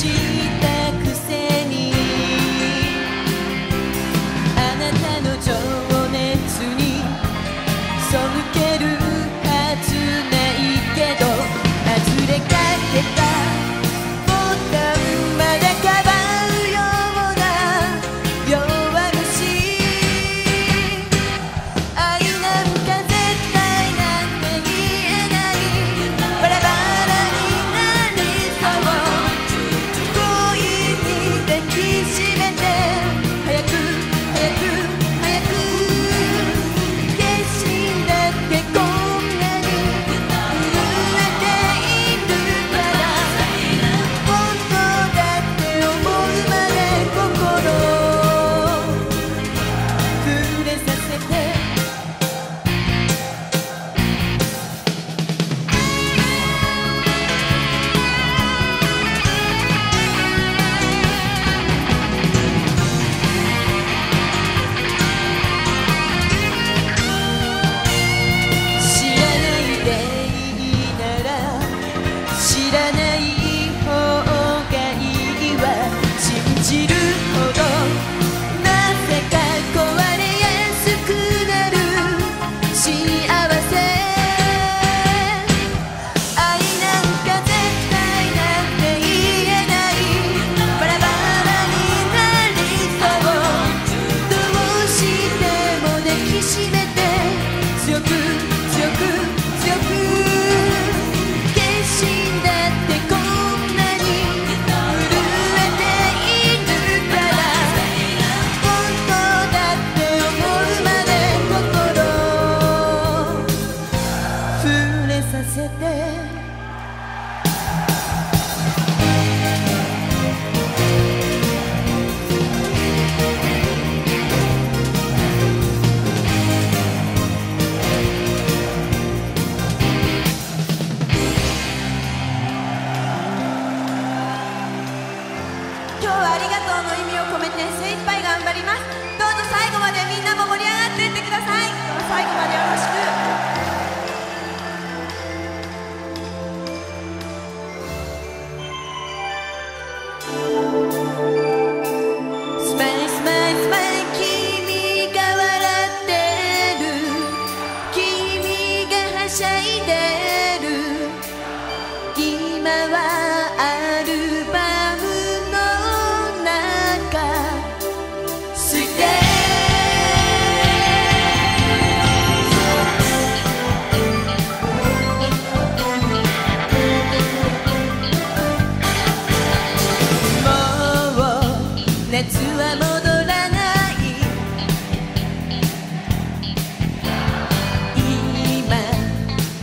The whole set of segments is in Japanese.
したく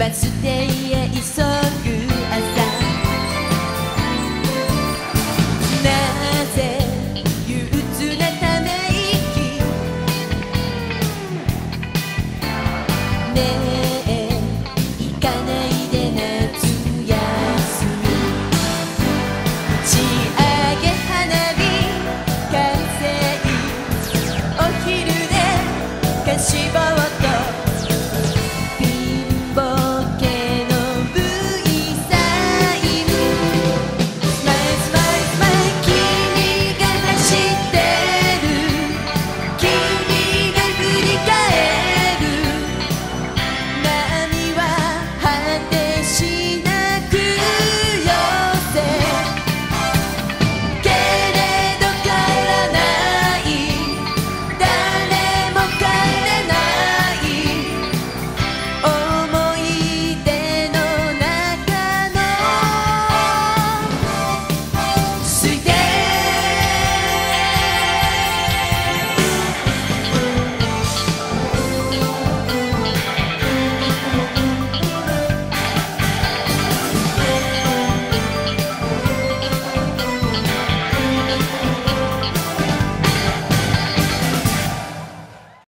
regrets.